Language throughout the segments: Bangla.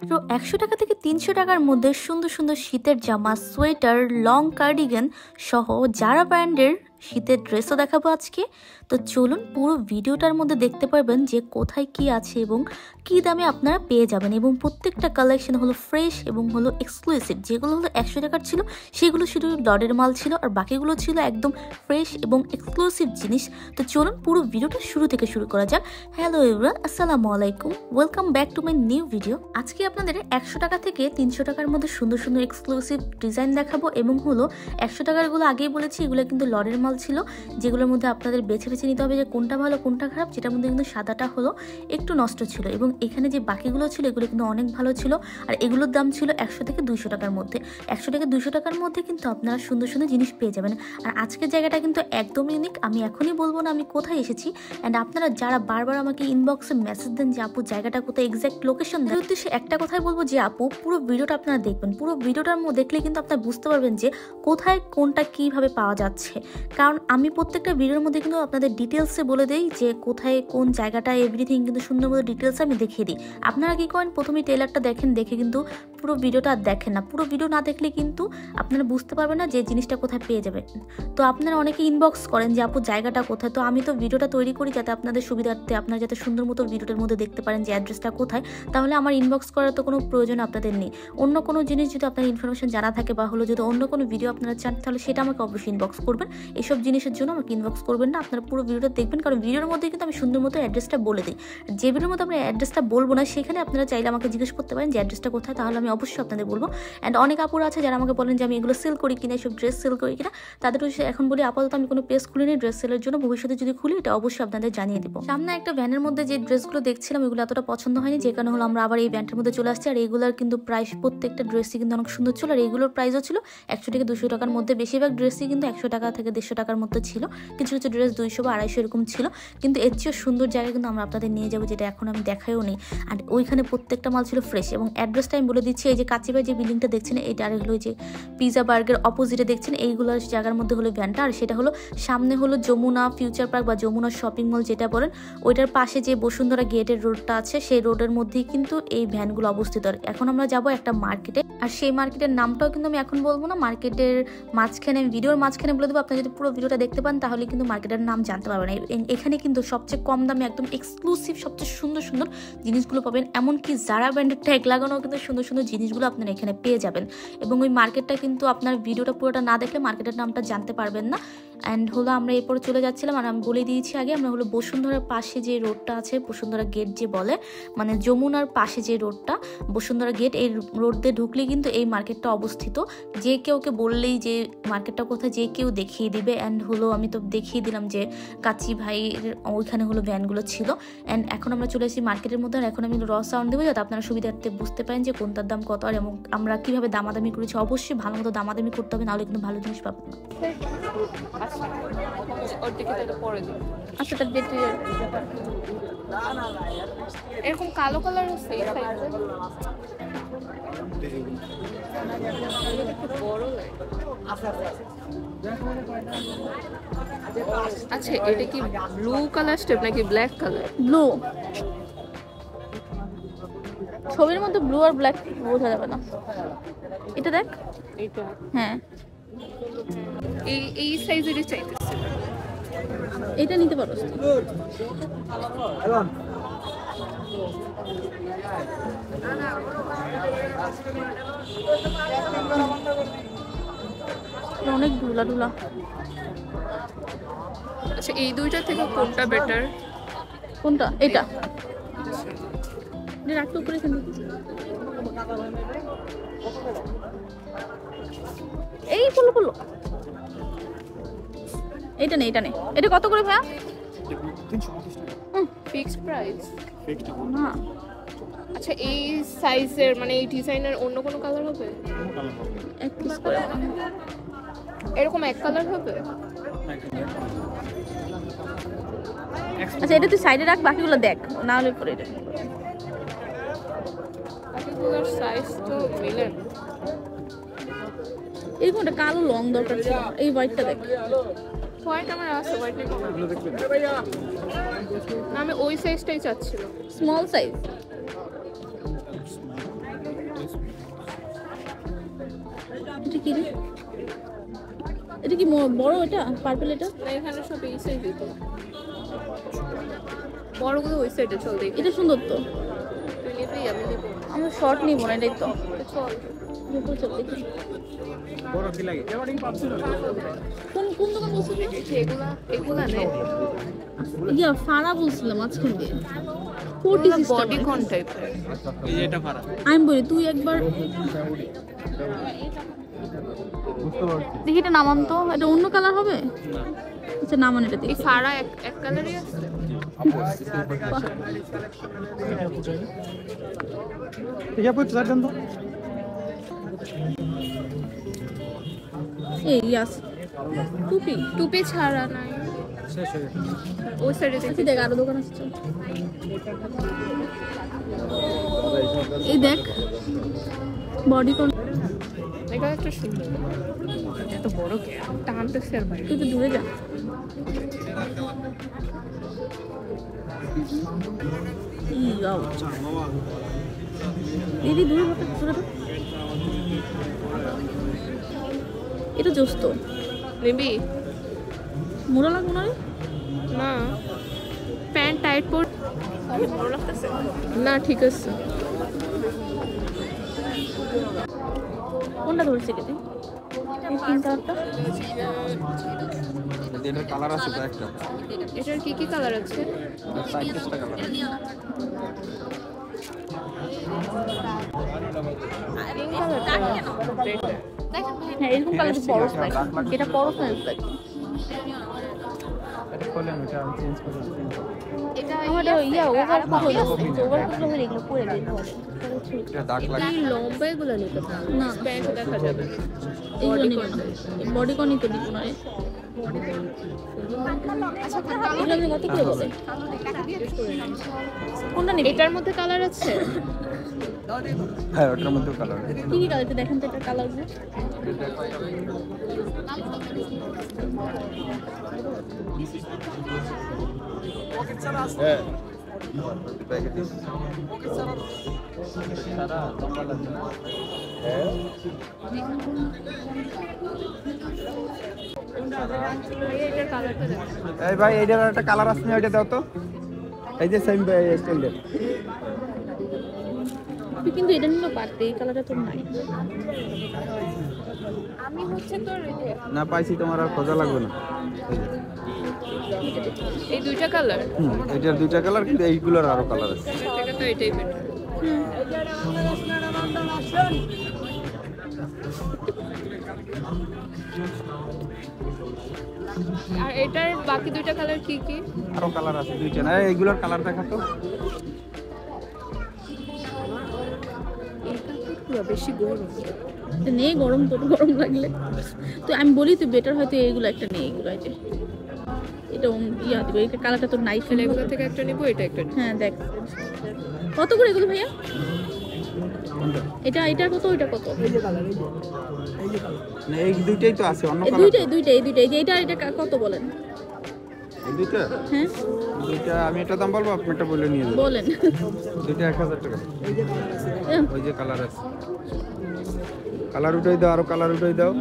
মাত্র একশো টাকা থেকে তিনশো টাকার মধ্যে সুন্দর সুন্দর শীতের জামা, সোয়েটার, লং কার্ডিগান সহ যারা ব্র্যান্ডের শীতের ড্রেসও দেখাবো আজকে। তো চলুন পুরো ভিডিওটার মধ্যে দেখতে পারবেন যে কোথায় কি আছে এবং কি দামে আপনারা পেয়ে যাবেন এবং প্রত্যেকটা কালেকশন হলো ফ্রেশ এবং হলো এক্সক্লুসিভ যেগুলো হলো একশো টাকার ছিল, সেগুলো শুধু ডডের মাল ছিল আর বাকিগুলো ছিল একদম ফ্রেশ এবং এক্সক্লুসিভ জিনিস। তো চলুন পুরো ভিডিওটা শুরু থেকে শুরু করা যাক। হ্যালো এভরান আসসালামু আলাইকুম। Welcome back to my new video আজকে আপনাদের একশো টাকা থেকে তিনশো টাকার মধ্যে সুন্দর সুন্দর এক্সক্লুসিভ ডিজাইন দেখাবো এবং হলো একশো টাকারগুলো আগেই বলেছি, এগুলো কিন্তু লরের মাল ছিল, যেগুলোর মধ্যে আপনাদের বেছে বেছে নিতে হবে যে কোনটা ভালো, কোনটা খারাপ, যেটার মধ্যে কিন্তু সাদাটা হলো একটু নষ্ট ছিল। এবং এখানে যে বাকিগুলো ছিল, এগুলো কিন্তু অনেক ভালো ছিল। আর এগুলোর দাম ছিল একশো থেকে দুইশো টাকার মধ্যে। একশো থেকে দুইশো টাকার মধ্যে কিন্তু আপনারা সুন্দর সুন্দর জিনিস পেয়ে যাবেন। আর আজকের জায়গাটা কিন্তু একদম ইউনিক আমি এখনই বলব না আমি কোথায় এসেছি। অ্যান্ড আপনারা যারা বারবার আমাকে ইনবক্সে মেসেজ দেন যে, আপু, জায়গাটা কোথায়? এক্স্যাক্ট লোকেশন দেন। উদ্দেশ্যে একটা কথাই বলব যে, আপু, পুরো ভিডিওটা আপনারা দেখবেন। পুরো ভিডিওটার দেখলে কিন্তু আপনারা বুঝতে পারবেন যে, কোথায় কোনটা কীভাবে পাওয়া যাচ্ছে। কারণ আমি প্রত্যেকটা ভিডিওর মধ্যে কিন্তু আপনাদের ডিটেলসে বলে দিই যে কোথায়, কোন জায়গাটা এভরিথিং কিন্তু সুন্দর মতো ডিটেলসে আমি দেখিয়ে দিই। আপনারা কি করেন? প্রথমে টেলারটা দেখেন, দেখে কিন্তু পুরো ভিডিওটা আর দেখেন না। পুরো ভিডিও না দেখলে কিন্তু আপনারা বুঝতে পারবেন না যে জিনিসটা কোথায় পেয়ে যাবে। তো আপনারা অনেকে ইনবক্স করেন যে, আপু, জায়গাটা কোথায়? তো আমি তো ভিডিওটা তৈরি করি যাতে আপনাদের সুবিধার্থে আপনারা যাতে সুন্দর মতো ভিডিওটার মধ্যে দেখতে পারেন যে অ্যাড্রেসটা কোথায়। তাহলে আমার ইনবক্স করার তো কোনো প্রয়োজন আপনাদের নেই। অন্য কোনো জিনিস যদি আপনার ইনফরমেশন জানা থাকে বা হলো যদি অন্য কোনো ভিডিও আপনারা চান, তাহলে সেটা আমাকে অবশ্যই ইনবক্স করবেন। এসব জিনিসের জন্য আমাকে ইনবক্স করবেন না। আপনারা পুরো ভিডিওটা দেখবেন, কারণ ভিডিওর মধ্যে কিন্তু আমি সুন্দর মতো অ্যাড্রেসটা বলে দিই। যে ভিডিওর মধ্যে আমরা অ্যাড্রেসটা বলব না, সেখানে আপনারা চাইলে আমাকে জিজ্ঞেস করতে পারেন যে অ্যাড্রেসটা কোথায়, তাহলে আমি অবশ্যই আপনাদের বলব। অ্যান্ড অনেক আপুর আছে যারা আমাকে বলেন যে আমি এগুলো সেল করি কিনা, এসব ড্রেস সেল করি কিনা, তাদের এখন বলি, আপাতত আমি কোনো পেজ খুলিনি ড্রেস সেলের জন্য। ভবিষ্যতে যদি খুলি, এটা অবশ্যই আপনাদের জানিয়ে দেবো। সামনে একটা ভ্যানের মধ্যে যে ড্রেসগুলো দেখছিলাম, এগুলো এতটা পছন্দ হয়নি। যে কারণে হলো আমরা আবার এই ভ্যানটার মধ্যে চলে আসছি। আর এইগুলোর কিন্তু প্রাইস প্রত্যেকটা ড্রেসই কিন্তু অনেক সুন্দর ছিল। আর এগুলোর প্রাইসও ছিল একশো থেকে দুশো টাকার মধ্যে। বেশিরভাগ ড্রেসই কিন্তু একশো টাকা থেকে দেড়শো টাকার মধ্যে ছিল। কিছু কিছু ড্রেস দুইশো বা আড়াইশো এরকম ছিল। কিন্তু এর চেয়েও সুন্দর জায়গায় কিন্তু আমরা আপনাদের নিয়ে যাব, যেটা এখন আমি দেখাইও নেই। আর ওইখানে প্রত্যেকটা মাল ছিল ফ্রেশ এবং অ্যাড্রেসটা আমি বলে দিচ্ছি, এই যে কাচিবাই যে বিল্ডিংটা দেখছেন এটা আর হলো যে পিজা বার্গের অপোজিটে দেখছেন এইগুলোর জায়গার মধ্যে হলো ভ্যানটা আর সেটা হলো সামনে হলো যমুনা ফিউচার পার্ক বা যমুনা শপিং মল যেটা বলেন, ওইটার পাশে যে বসুন্ধরা গেটের রোডটা আছে, সেই রোডের মধ্যেই কিন্তু এই ভ্যানগুলো অবস্থিত। এখন আমরা যাব একটা মার্কেটে আর সেই মার্কেটের নামটাও কিন্তু আমি এখন বলব না মার্কেটের মাঝখানে ভিডিওর মাঝখানে বলে দেবো আপনি যদি পুরো ভিডিওটা দেখতে পান, তাহলে কিন্তু মার্কেটের নাম জানতে পারবেন। এখানে কিন্তু সবচেয়ে কম দামে একদম এক্সক্লুসিভ সবচেয়ে সুন্দর সুন্দর জিনিসগুলো পাবেন। এমনকি যারা ব্র্যান্ডের ট্যাগ লাগানো কিন্তু সুন্দর সুন্দর জিনিসগুলো আপনারা এখানে পেয়ে যাবেন। এবং ওই মার্কেটটা কিন্তু আপনার ভিডিওটা পুরোটা না দেখলে মার্কেটের নামটা জানতে পারবেন না। অ্যান্ড হলো আমরা এরপরে চলে যাচ্ছিলাম আর আমি বলে দিয়েছি আগে, আমরা হলো বসুন্ধরার পাশে যে রোডটা আছে, বসুন্ধরা গেট যে বলে মানে যমুনার পাশে যে রোডটা, বসুন্ধরা গেট এই রোড দিয়ে ঢুকলে কিন্তু এই মার্কেটটা অবস্থিত। যে কেউকে বললেই যে মার্কেটটা কোথায়, যে কেউ দেখিয়ে দিবে। অ্যান্ড হলো আমি তো দেখিয়ে দিলাম যে কাচি ভাইয়ের ওইখানে হলো ভ্যানগুলো ছিল। অ্যান্ড এখন আমরা চলে এসেছি মার্কেটের মধ্যে আর এখন আমি র সাউন্ড দেবো যাতে আপনারা সুবিধার্থে বুঝতে পারেন যে কোনটার দাম কত আর এবং আমরা কীভাবে দামাদামি করেছি। অবশ্যই ভালো মতো দামাদামি করতে হবে, নাহলে কিন্তু ভালো জিনিস পাবেন না। আচ্ছা তার ডেট এরকম কালো কালার আছে এই সাইজে আচ্ছা এটা কি ব্লু কালার স্টেপ নাকি ব্ল্যাক কালার ব্লু ছবির মধ্যে ব্লু আর ব্ল্যাক বোঝা যাবে না। এটা দেখ। হ্যাঁ। এই এই সাইজেরই চাইতেছে। এটা নিতে পারো। অনেক ধুলা ধুলা আচ্ছা এই দুইটা থেকে কোনটা বেটার কোনটা? এটা। রাখতে উপরে এই পড়ল পড়ল এটা নেই এটা নেই এটা কত করে ভাইয়া? Fixed price? না। আচ্ছা এই সাইজের মানে এই ডিজাইনের অন্য কোনো কালার হবে? এক পিস করে। এরকম এক কালার হবে? আচ্ছা এটা তুই সাইডে রাখ বাকিগুলো দেখ। না হলে পরে এটা। বাকিগুলোর সাইজ তো মিলে। এরকম একটা কালো লং দরকার ছিল। এই হোয়াইটটা দেখ। আমি ওই সাইজটাই চাচ্ছিলাম। স্মল সাইজ এটা কি এটা কি বড় এটা? পার্পল এটা? এখানে সব এই সাইজ ওই সাইডে চল এটা সুন্দর তো। আমি শর্ট নিবো না এটাই তো। চল। বড় কি লাগে কোন কোন দোকান বলছিস এগুলা এগুলা নে ইয়া ফাড়া বলছিলাম আজকে দিয়ে। কোটি সিস্টেম বডি কন টাইপের এই যে এটা ফারা। আমি বলি তুই একবার দেখি এটা নামান তো এটা অন্য কালার হবে? আচ্ছা নামান এটা দেখি। ফাড়া এক এক কালারই আছে। ঠিক আছে চার দেন তো। এই ইয়াস। টুপি? টুপি ছাড়া নাই। ওই সাইডে আচ্ছা দেখি। দেখ আরও দোকান আছে এই দেখ। বডি কোন এটা একটা সুন্দর। এত বড় কে? টানতেছে আর বাইরে তুই তো দূরে যা। ইয়াও দিদি দূরে হতে দূরে এটা জোস তো নিবি মোড়া লাগবো না না। প্যান্ট টাইট পর না ঠিক আছে। কোনটা ধরেছে কালারটা এটার কালার আছে কয়েকটা। এটার কি কি কালার আছে? কালার হ্যাঁ এরকম কালার পরশ লাগে এটা পরশ না লাগে ইয়া ওভার ওভার হলে এগুলো পরে হবে লম্বা এগুলো নিতে না। প্যান্ট দেখা যাবে। এইগুলো নিবে বডি কনই তো দিব না। কোনটা নিবি? এটার মধ্যে কালার আছে? হ্যাঁ ওটার মধ্যে কালার কি কি কালার দেখেন তো এটা কালারগুলো হ্যাঁ এটার কালারটা দেখো এই ভাই এইটার একটা কালার আছে না ওইটা দাও তো এই যে সেম স্টাইলের তুই কিন্তু এটা নিলেও পারতে এই কালারটা তোর নাই। আমি হচ্ছে তোর না পাইছি তোমার আর খোঁজা লাগবে না। এই দুইটা কালার হুম, এটার দুইটা কালার কিন্তু এইগুলোর আরও কালার আছে। থেকে তো এটাই বেটার আর এটার বাকি দুইটা কালার কি কি? আরও কালার আছে দুইটা না। এইগুলোর কালার দেখা তো। পুরো বেশি গরম। এটা নেই গরম তোর গরম লাগলে। তো আমি বলি তুই বেটার হয়তো এইগুলো একটা নেই এগুলো এই যে। এটা ইয়া দিবে এই কালারটা তোর নাই তাহলে এগুলো থেকে একটা নিবো এটা একটা হ্যাঁ দেখ। কত করে এগুলো ভাইয়া? এটা এটা কত ওইটা কত? না এই দুইটাই তো আছে অন্য এই কালার দুইটাই দুইটাই এই দুইটাই। যে এটা এটা কা- কত বলেন? এই দুইটা? হ্যাঁ। দুইটা আমি এটা দাম বলব আপনি এটা বলে নিয়ে বলেন। দুইটা এক হাজার টাকা। হ্যাঁ। ওই যে কালার আছে। কালার উঠাই দাও আর কালার উঠাই দাও।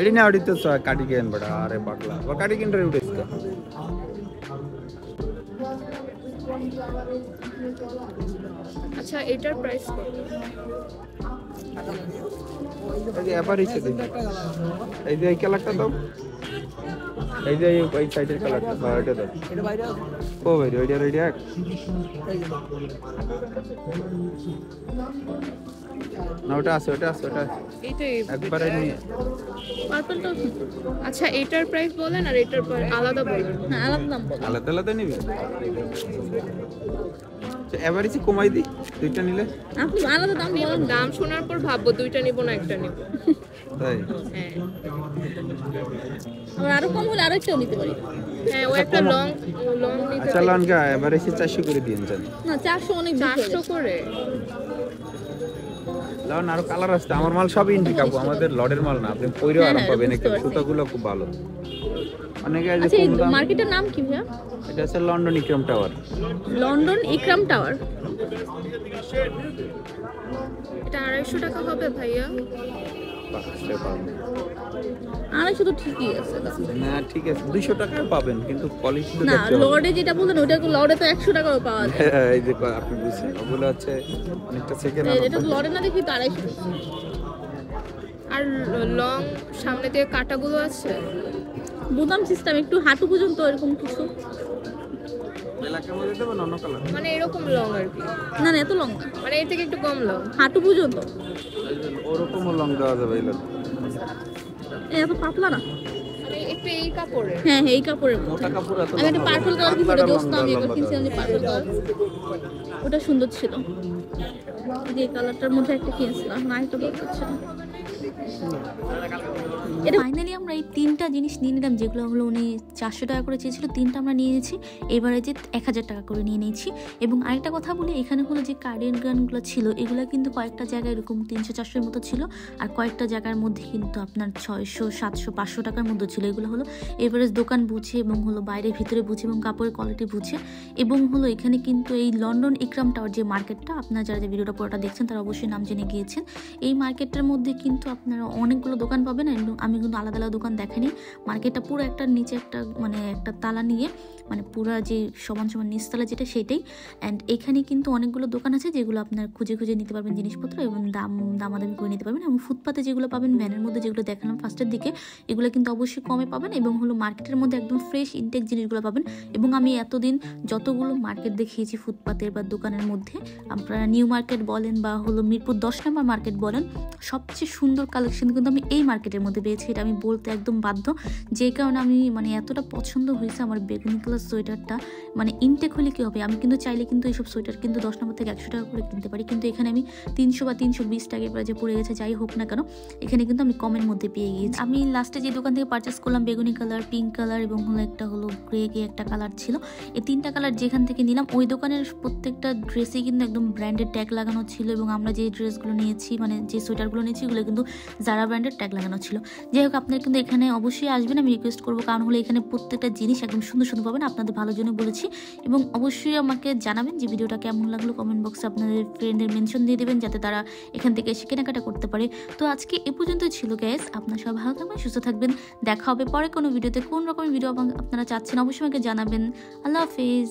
এডি না ওডি তো কাটি গেন বড়া আরে বাকলা বা কাটি গেন রে তো। আচ্ছা এটার প্রাইস কত? এই যে এবার এই যে এই কালারটা দাও। এই যে এই সাইডের কালারটা হ্যাঁ এটা দাও ও ভাই রেডি রেডি এক। না ওটা আছে ওটা আছে ওটা। এইটাই একবারে নিয়ে। পার্পলটাও আচ্ছা এটার প্রাইস বলেন আর এটার পর আলাদা বলেন। হ্যাঁ আলাদা দাম আলাদা আলাদা নিবি? এভারেজে কমাই দিই দুইটা নিলে। আপনি আলাদা দাম বলেন দাম শোনার পর ভাববো দুইটা নিবো না একটা নিবো। তাই? হ্যাঁ। আরও কম হলে আরও একটাও নিতে পারি। হ্যাঁ ও একটা লং লং নিতে আচ্ছা লনকা এভারেজে চারশো করে দিন জানি না চারশো অনেক বেশি হয়ে চারশো যাচ্ছে। করে? লাউন আরও কালার আসছে। আমার মাল সব ইন্ডি আমাদের লডের মাল না। আপনি পইরেও হ্যাঁ, আরাম হ্যাঁ, পাবেন পারছি। সুতাগুলো খুব ভালো। অনেকে যে আচ্ছা এই মার্কেটের নাম কি ভাইয়া? এটা হচ্ছে London Ikram tower. London Ikram tower. এটা আড়াইশো টাকা হবে ভাইয়া। আড়াইশো তো ঠিকই আছে না ঠিক আছে দুইশো টাকায় পাবেন কিন্তু কোয়ালিটি না লর্ডে যেটা বললেন ওইটা লর্ডে তো একশো টাকাও পাওয়া যায়। হ্যাঁ, এই যে আপনি বুঝছেন ওগুলো হচ্ছে অনেকটা সেকেন্ড এটা লর্ডে না দেখি তো আড়াইশো। আর লং সামনে দিয়ে কাটাগুলো আছে? বোতাম সিস্টেম একটু হাঁটু পর্যন্ত এরকম কিছু। মানে এরকম লং আর কি। না না এত লং মানে এর থেকে একটু কম লং হাঁটু পর্যন্ত। ওরকমও লং দেওয়া যাবে এই এত পাতলা না। মানে একটু এই কাপড়ে হ্যাঁ হ্যাঁ এই কাপড়ের মতো মোটা কাপড় এত আমি একটা পার্পল কালার কিছু পাতলাটা দোস্ত আমি লম্বা কিনছিলাম যে পার্পল কালার ওটা সুন্দর ছিল। যে কালারটার মধ্যে একটা কিনছিলাম না দরকার ছিল এটা ফাইনালি আমরা এই তিনটা জিনিস নিয়ে নিলাম, যেগুলো হলো উনি চারশো টাকা করে চেয়েছিল, তিনটা আমরা নিয়ে নিয়েছি। এবারে যে এক হাজার টাকা করে নিয়ে নিয়েছি। এবং আরেকটা কথা বলি, এখানে হলো যে কার্ডিয়ান গানগুলো ছিল, এগুলো কিন্তু কয়েকটা জায়গায় এরকম তিনশো, চারশোর মতো ছিল। আর কয়েকটা জায়গার মধ্যে কিন্তু আপনার ছয়শো, সাতশো, পাঁচশো টাকার মধ্যে ছিল। এগুলো হলো এভারেজ দোকান বুঝে এবং হলো বাইরে ভিতরে বুঝে এবং কাপড়ের কোয়ালিটি বুঝে। এবং হলো এখানে কিন্তু এই লন্ডন ইকরাম টাওয়ার যে মার্কেটটা আপনারা যারা যে ভিডিওটা পুরোটা দেখছেন, তারা অবশ্যই নাম জেনে গিয়েছেন। এই মার্কেটটার মধ্যে কিন্তু আপনারা অনেকগুলো দোকান পাবেন আমি কিন্তু আলাদা আলাদা দোকান দেখাইনি। মার্কেটটা পুরো একটা নিচে একটা মানে একটা তালা নিয়ে মানে পুরো যে সমান সমান নিচতলা যেটা সেটাই অ্যান্ড এখানে কিন্তু অনেকগুলো দোকান আছে যেগুলো আপনার খুঁজে খুঁজে নিতে পারবেন জিনিসপত্র এবং দাম, দামাদামি করে নিতে পারবেন। এবং ফুটপাতে যেগুলো পাবেন, ভ্যানের মধ্যে যেগুলো দেখালাম ফার্স্টের দিকে, এগুলো কিন্তু অবশ্যই কমে পাবেন এবং হলো মার্কেটের মধ্যে একদম ফ্রেশ ইনটেক জিনিসগুলো পাবেন। এবং আমি এতদিন যতগুলো মার্কেট দেখিয়েছি ফুটপাতের বা দোকানের মধ্যে, আপনারা নিউ মার্কেট বলেন বা হলো মিরপুর দশ নম্বর মার্কেট বলেন, সবচেয়ে সুন্দর কালেকশন কিন্তু আমি এই মার্কেটের মধ্যে পেয়েছি, এটা আমি বলতে একদম বাধ্য। যে কারণে আমি মানে এতটা পছন্দ হয়েছে আমার বেগুনি কালার সোয়েটারটা। মানে ইনটেক হলে কী হবে? আমি কিন্তু চাইলে কিন্তু এইসব সোয়েটার কিন্তু দশ নম্বর থেকে একশো টাকা করে কিনতে পারি। কিন্তু এখানে আমি তিনশো বা তিনশো বিশ টাকার যে পড়ে গেছে, যাই হোক না কেন, এখানে কিন্তু আমি কমের মধ্যে পেয়ে গিয়েছি। আমি লাস্টে যে দোকান থেকে পারচেস করলাম বেগুনি কালার পিঙ্ক কালার এবং হলো একটা হলো গ্রে গে একটা কালার ছিল। এই তিনটা কালার যেখান থেকে নিলাম, ওই দোকানের প্রত্যেকটা ড্রেসে কিন্তু একদম ব্র্যান্ডেড ট্যাগ লাগানো ছিল এবং আমরা যে ড্রেসগুলো নিয়েছি মানে যে সোয়েটারগুলো নিয়েছি ওগুলো কিন্তু জারা ব্র্যান্ডের ট্যাগ লাগানো ছিল। যাই হোক আপনারা কিন্তু এখানে অবশ্যই আসবেন। আমি রিকোয়েস্ট করব, কারণ হলে এখানে প্রত্যেকটা জিনিস একদম সুন্দর সুন্দর পাবেন। আপনাদের ভালো জন্য বলেছি। এবং অবশ্যই আমাকে জানাবেন যে ভিডিওটা কেমন লাগল। কমেন্ট বক্সে আপনাদের ফ্রেন্ডের মেনশন দিয়ে দেবেন, যাতে তারা এখান থেকে এসে কেনাকাটা করতে পারে। তো আজকে এ পর্যন্ত ছিল গ্যাস আপনার সব ভালো থাকবেন, সুস্থ থাকবেন। দেখা হবে পরে কোনো ভিডিওতে। কোন রকমের ভিডিও আপনারা চাচ্ছেন, অবশ্যই আমাকে জানাবেন। আল্লাহ হাফিজ।